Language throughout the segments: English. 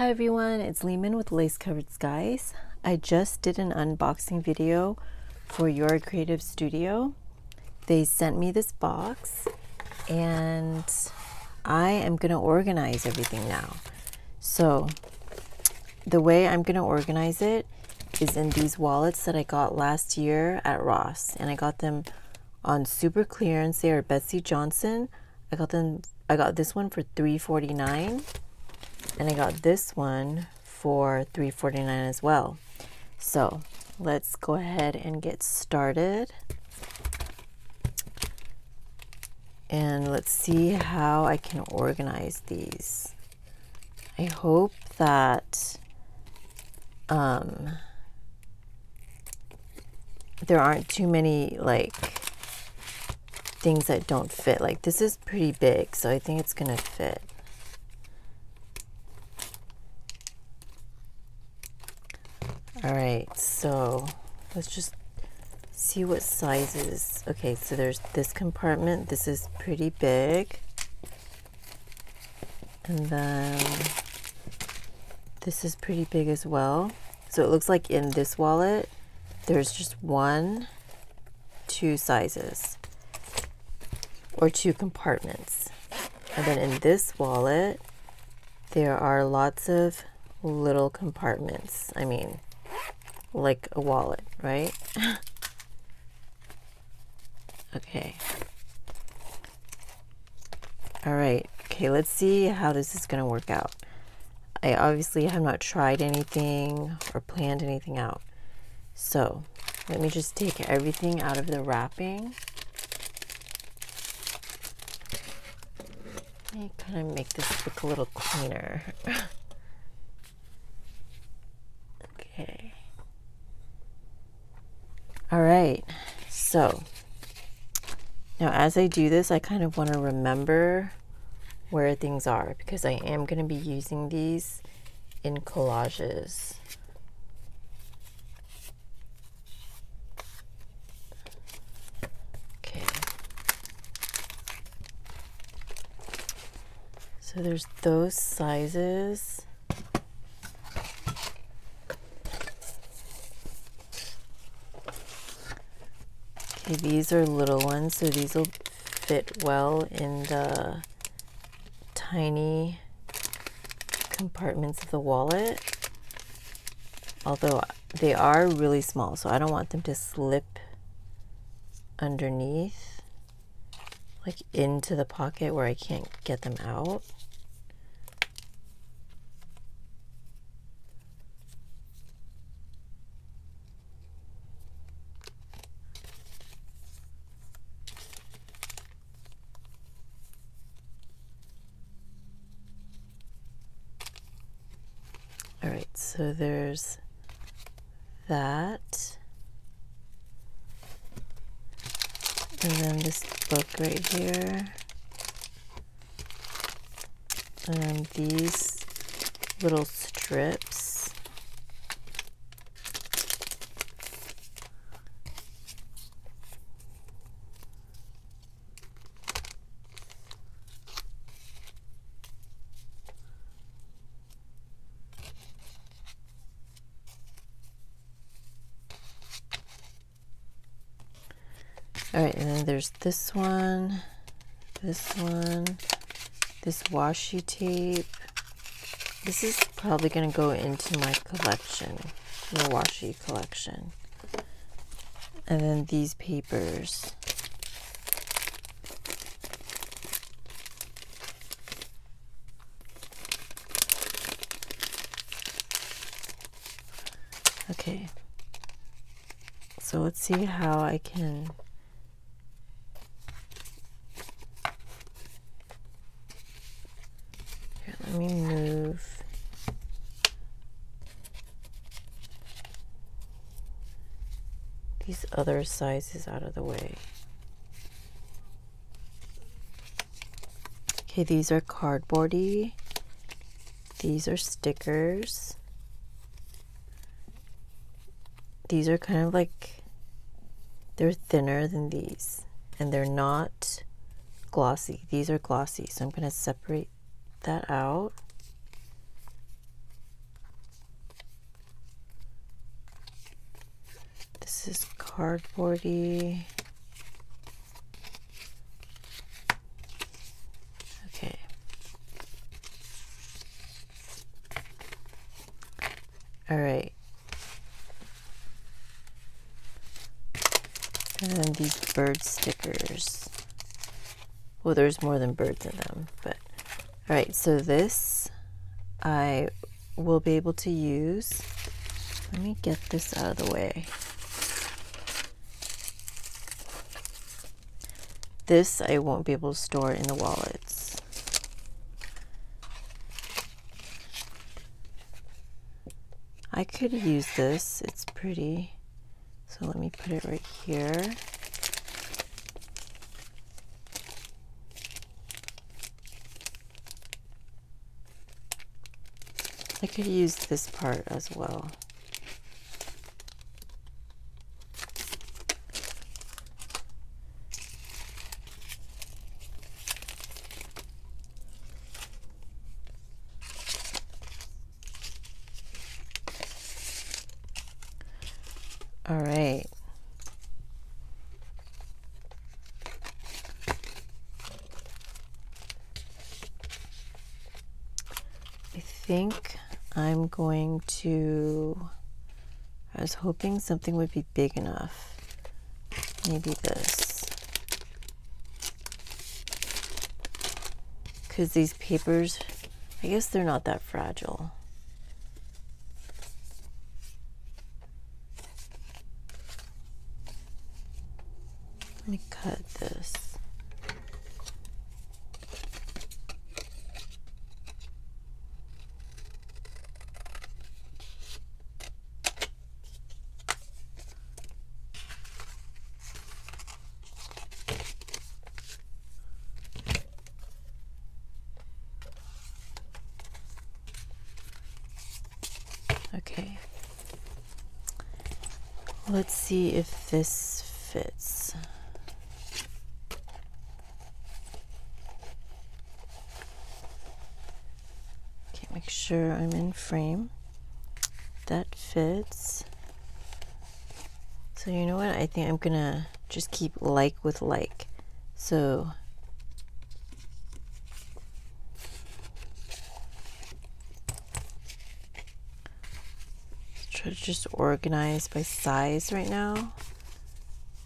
Hi everyone, it's Lehman with Lace Covered Skies. I just did an unboxing video for Your Creative Studio. They sent me this box and I am going to organize everything now. So the way I'm going to organize it is in these wallets that I got last year at Ross and I got them on super clearance. They are Betsey Johnson. I got them I got this one for 349 and I got this one for 349 as well. So let's go ahead and get started. And let's see how I can organize these. I hope that um, there aren't too many like things that don't fit. Like this is pretty big, so I think it's gonna fit. All right, so let's just see what sizes. Okay, so there's this compartment. This is pretty big. And then this is pretty big as well. So it looks like in this wallet, there's just one, two sizes or two compartments. And then in this wallet, there are lots of little compartments. I mean, like a wallet, right? okay. All right. Okay, let's see how this is going to work out. I obviously have not tried anything or planned anything out. So let me just take everything out of the wrapping. Let me kind of make this look a little cleaner. okay. All right, so now as I do this, I kind of want to remember where things are because I am going to be using these in collages. Okay. So there's those sizes. These are little ones, so these will fit well in the tiny compartments of the wallet. Although they are really small, so I don't want them to slip underneath, like into the pocket where I can't get them out. All right, so there's that. And then this book right here. And these little strips. All right, and then there's this one, this one, this washi tape. This is probably going to go into my collection, my washi collection. And then these papers. Okay. So let's see how I can let me move. These other sizes out of the way. Okay, these are cardboardy. These are stickers. These are kind of like, they're thinner than these. And they're not glossy. These are glossy. So I'm going to separate that out. This is cardboardy. Okay. All right. And then these bird stickers. Well, there's more than birds in them, but all right. So this I will be able to use. Let me get this out of the way. This I won't be able to store in the wallets. I could use this, it's pretty. So let me put it right here. I could use this part as well. All right. I think I'm going to. I was hoping something would be big enough. Maybe this. Because these papers, I guess they're not that fragile. Let me cut this. Okay. Let's see if this fits. Okay, make sure I'm in frame. That fits. So you know what? I think I'm gonna just keep like with like. So try to just organize by size right now.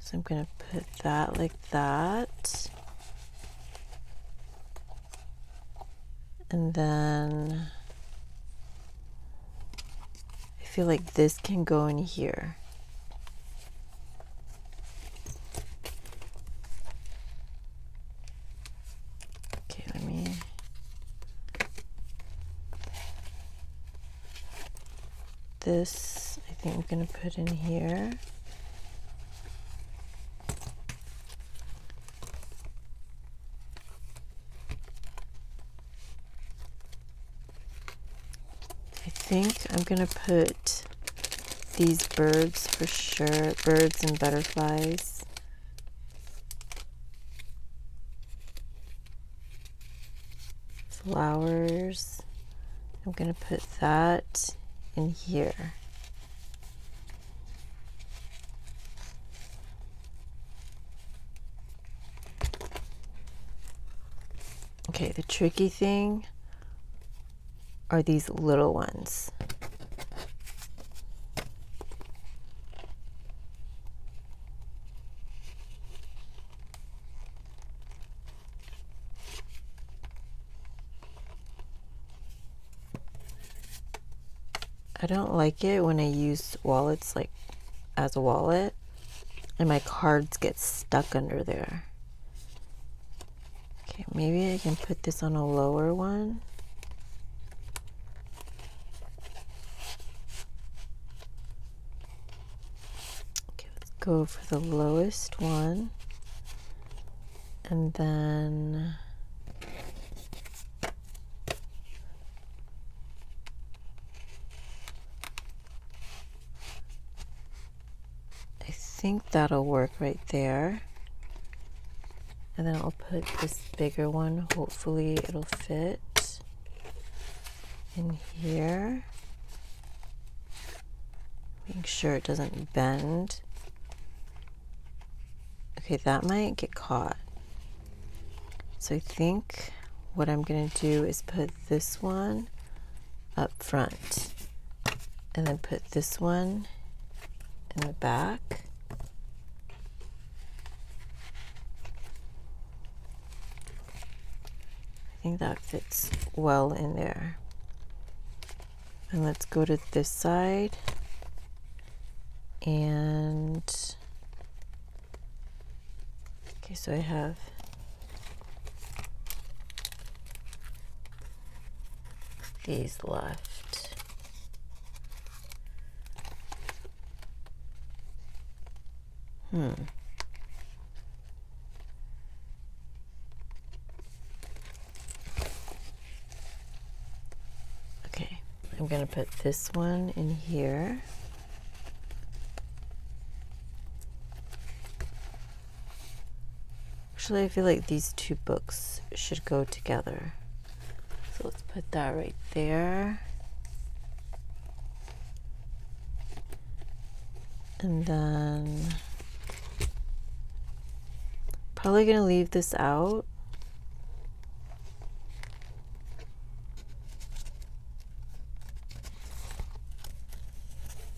So I'm going to put that like that. And then I feel like this can go in here. Okay, let me this I think I'm going to put in here. I think I'm going to put these birds for sure, birds and butterflies. Flowers. I'm going to put that in here. Okay, the tricky thing are these little ones. I don't like it when I use wallets like as a wallet and my cards get stuck under there. Okay, maybe I can put this on a lower one. Okay, let's go for the lowest one. And then I think that'll work right there. And then I'll put this bigger one. Hopefully it'll fit in here. Make sure it doesn't bend. Okay, that might get caught. So I think what I'm going to do is put this one up front and then put this one in the back. Think that fits well in there. And let's go to this side. And okay so I have these left. Hmm I'm gonna put this one in here Actually, I feel like these two books should go together. So let's put that right there. And then probably going to leave this out.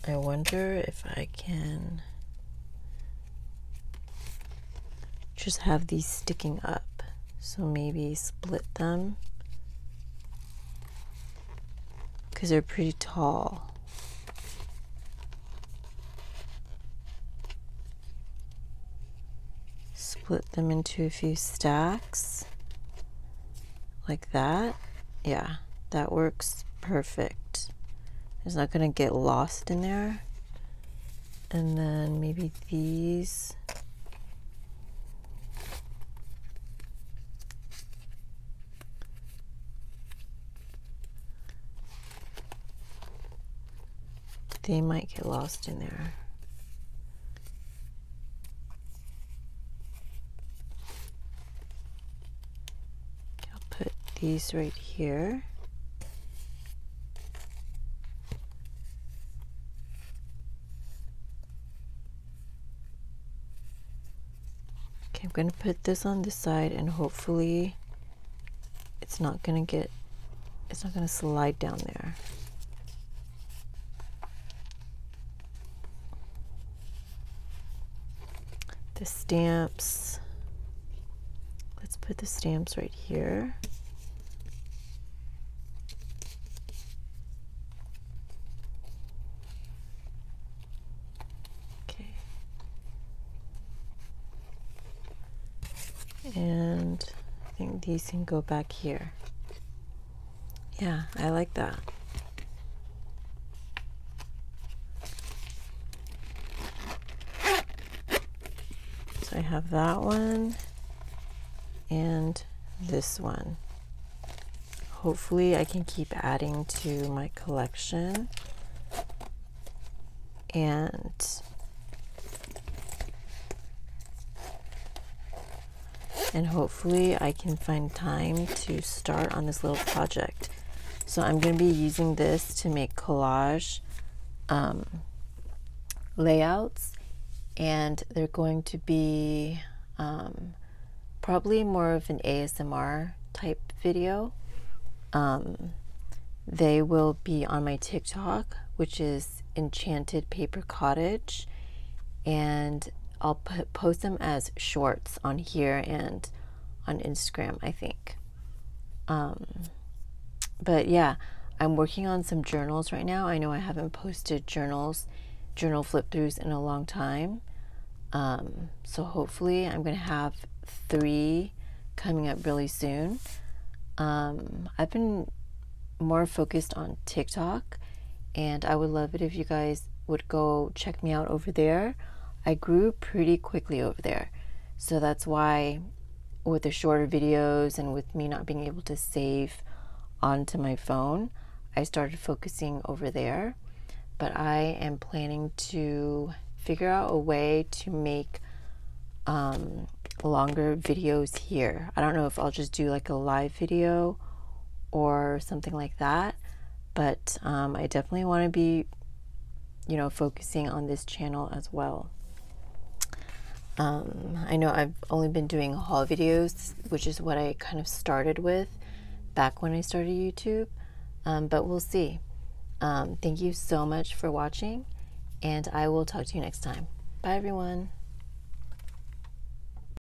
I wonder if I can just have these sticking up. So maybe split them because they're pretty tall. Split them into a few stacks like that. Yeah, that works perfect. It's not going to get lost in there. And then maybe these they might get lost in there. I'll put these right here. I'm going to put this on this side and hopefully it's not going to get, it's not going to slide down there. the stamps. Let's put the stamps right here. And I think these can go back here. Yeah, I like that. So I have that one and this one. Hopefully I can keep adding to my collection and and hopefully I can find time to start on this little project. So I'm going to be using this to make collage um, layouts and they're going to be um, probably more of an ASMR type video. Um, they will be on my TikTok, which is Enchanted Paper Cottage, and I'll put, post them as shorts on here and on Instagram, I think. Um, but yeah, I'm working on some journals right now. I know I haven't posted journals journal flip throughs in a long time. Um, so hopefully I'm going to have three coming up really soon. Um, I've been more focused on TikTok and I would love it if you guys would go check me out over there. I grew pretty quickly over there. So that's why with the shorter videos and with me not being able to save onto my phone, I started focusing over there but I am planning to figure out a way to make um, longer videos here. I don't know if I'll just do like a live video or something like that, but um, I definitely want to be, you know, focusing on this channel as well. Um, I know I've only been doing haul videos, which is what I kind of started with back when I started YouTube, um, but we'll see. Um, thank you so much for watching, and I will talk to you next time. Bye, everyone.